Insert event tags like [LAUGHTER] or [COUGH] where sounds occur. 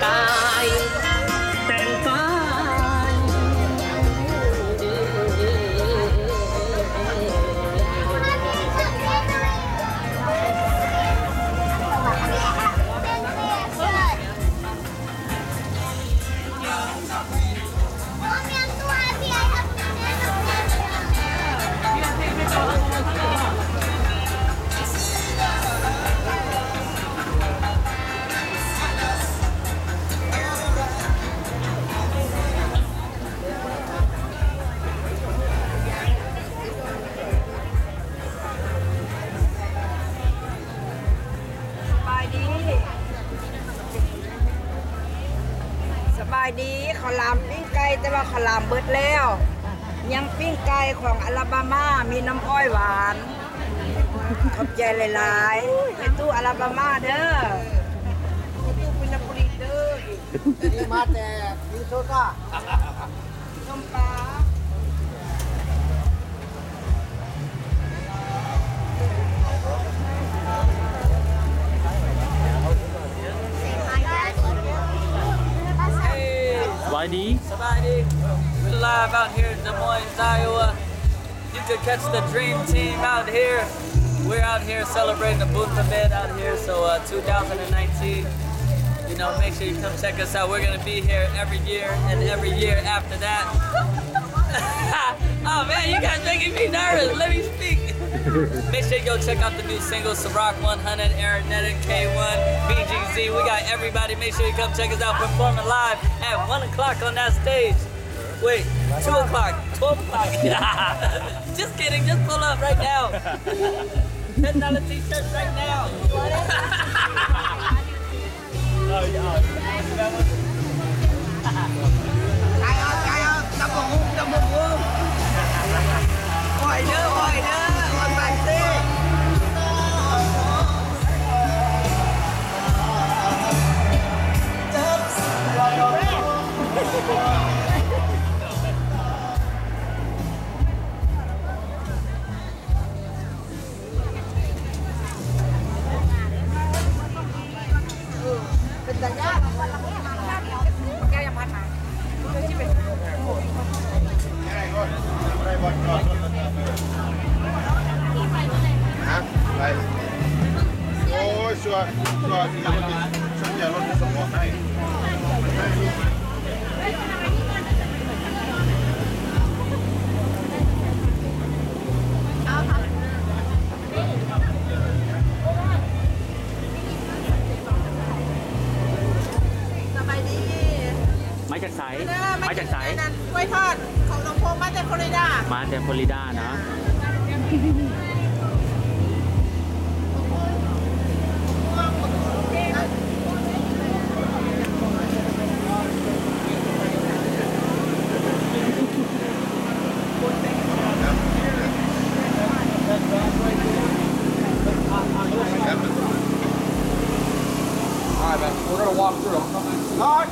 Ta ายดีขาวหลามปิ้งไก่แต่ว่าขาวหลามเบิดแล้ว ยังปิ้งไก่ของอลาบามามีน้ำอ้อยหวาน ขอบใจหลายๆไปตู้อลาบามาเด้อไปตู้ปินาปุรีเด้อนี่มาแต่มินโซต้าส้มปลาสบายดี Somebody, we're live out here in Des Moines, Iowa. You could catch the dream team out here. We're out here celebrating the Booth event out here, so uh, 2019. You know, make sure you come check us out. We're gonna be here every year and every year after that. [LAUGHS] oh man, you guys making me nervous. Let me speak. [LAUGHS] Make sure you go check out the new single, Ciroc 100, Aeronetic K1, see. We got everybody. Make sure you come check us out performing live at 1 o'clock on that stage. Wait, 2 o'clock, 12 o'clock. [LAUGHS] just kidding. Just pull up right now. $10 t shirts right now. oh, yeah. Kaya, kaya, tabahog, tabahog. Oh, yeah. อ้ยชัวร์ชัวร์ที่รถฉันจะรถสมองให้สบายดีมาจากไสายเด้อมาจากไสายนั่นกล้วยทอดของหลวงพ่อมาจากฟลอริดา มาจากฟลอริดาเนาะ Ah,